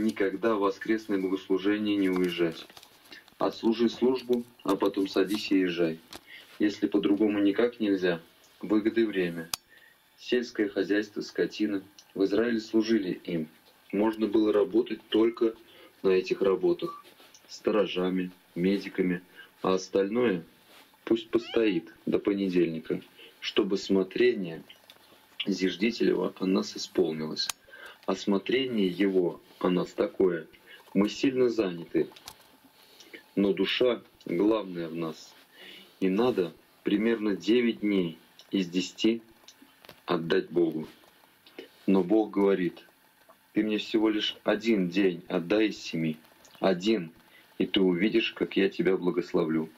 никогда в воскресное богослужение не уезжать. Отслужи службу, а потом садись и езжай. Если по-другому никак нельзя, выгоды время. Сельское хозяйство, скотина. В Израиле служили им. Можно было работать только на этих работах. Сторожами, медиками, а остальное пусть постоит до понедельника, чтобы смотрение Зиждителева о нас исполнилось. А смотрение его о нас такое. Мы сильно заняты, но душа главная в нас. И надо примерно 9 дней из 10 отдать Богу. Но Бог говорит, ты мне всего лишь один день отдай из семи. Один, и ты увидишь, как я тебя благословлю.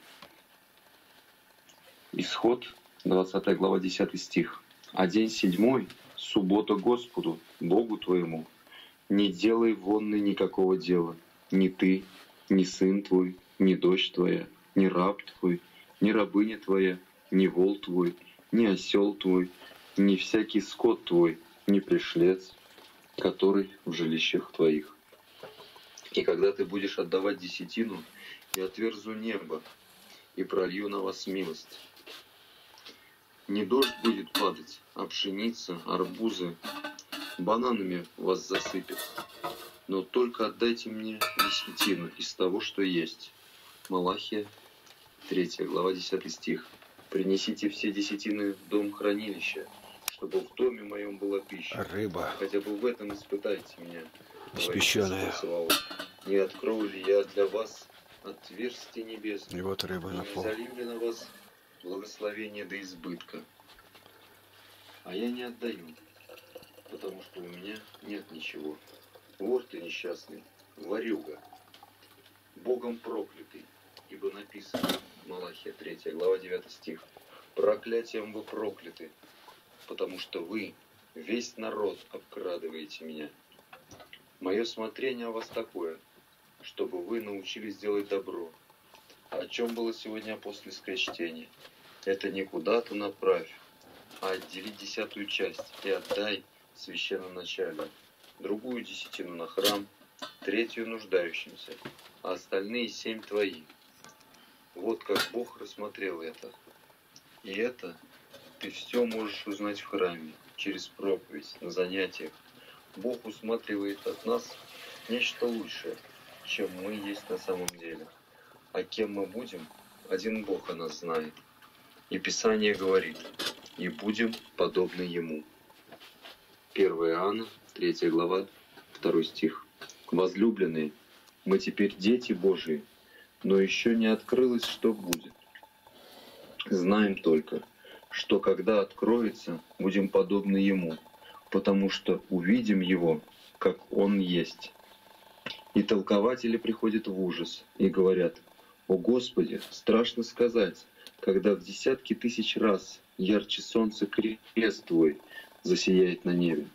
Исход, 20 глава, 10 стих. А день седьмой — суббота Господу, Богу твоему. Не делай вонны никакого дела, ни ты, ни сын твой, ни дочь твоя, ни раб твой, ни рабыня твоя, ни вол твой, ни осел твой, ни всякий скот твой, ни пришлец, который в жилищах твоих. И когда ты будешь отдавать десятину, я отверзу небо и пролью на вас милость. Не дождь будет падать, а пшеница, арбузы, бананами вас засыпет. Но только отдайте мне десятину из того, что есть. Малахия, 3 глава, 10 стих. «Принесите все десятины в дом хранилища, чтобы в доме моем была пища. Рыба. Хотя бы в этом испытайте меня. Испещенная. Не открою ли я для вас отверстие небесное? И вот рыба на пол. залью ли на вас благословение до избытка? А я не отдаю, потому что у меня нет ничего. Вор ты несчастный, ворюга, Богом проклятый, ибо написано, Малахия 3 глава 9 стих, проклятием вы прокляты, потому что вы, весь народ, обкрадываете меня. Мое смотрение о вас такое, чтобы вы научились делать добро. О чем было сегодня апостольское чтение? Это не куда-то направь, а отдели десятую часть и отдай священному начале, другую десятину на храм, третью нуждающимся, а остальные семь твои. Вот как Бог рассмотрел это. И это ты все можешь узнать в храме, через проповедь, на занятиях. Бог усматривает от нас нечто лучшее, чем мы есть на самом деле. А кем мы будем, один Бог о нас знает. И Писание говорит, и будем подобны Ему. 1 Иоанна, 3 глава, 2 стих. Возлюбленные, мы теперь дети Божии, но еще не открылось, что будет. Знаем только, что когда откроется, будем подобны Ему, потому что увидим Его, как Он есть. И толкователи приходят в ужас и говорят, «О Господи, страшно сказать, когда в десятки тысяч раз ярче солнца крест Твой засияет на небе.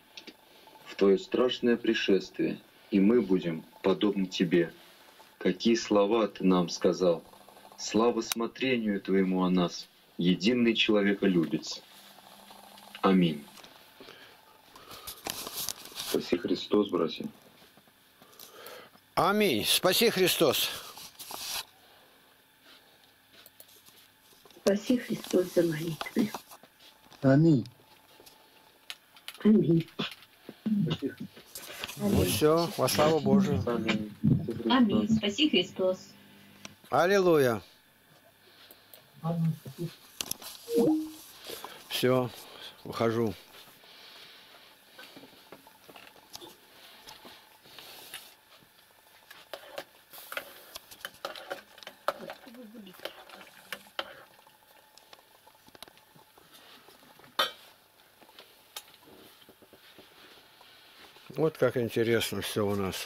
В Твое страшное пришествие, и мы будем подобны Тебе. Какие слова Ты нам сказал! Слава смотрению Твоему о нас, единый человеколюбец. Аминь. Спаси Христос, братья. Аминь. Спаси Христос. Спаси Христос за молитвы. Аминь. Аминь. Ну все, во славу Божию. Аминь. Аминь. Спаси Христос. Аллилуйя. Все, ухожу. Вот как интересно все у нас.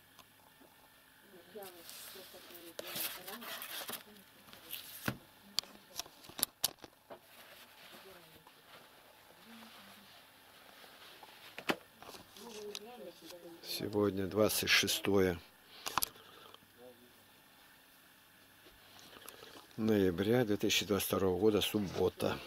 Сегодня 26 ноября 2022 года, суббота.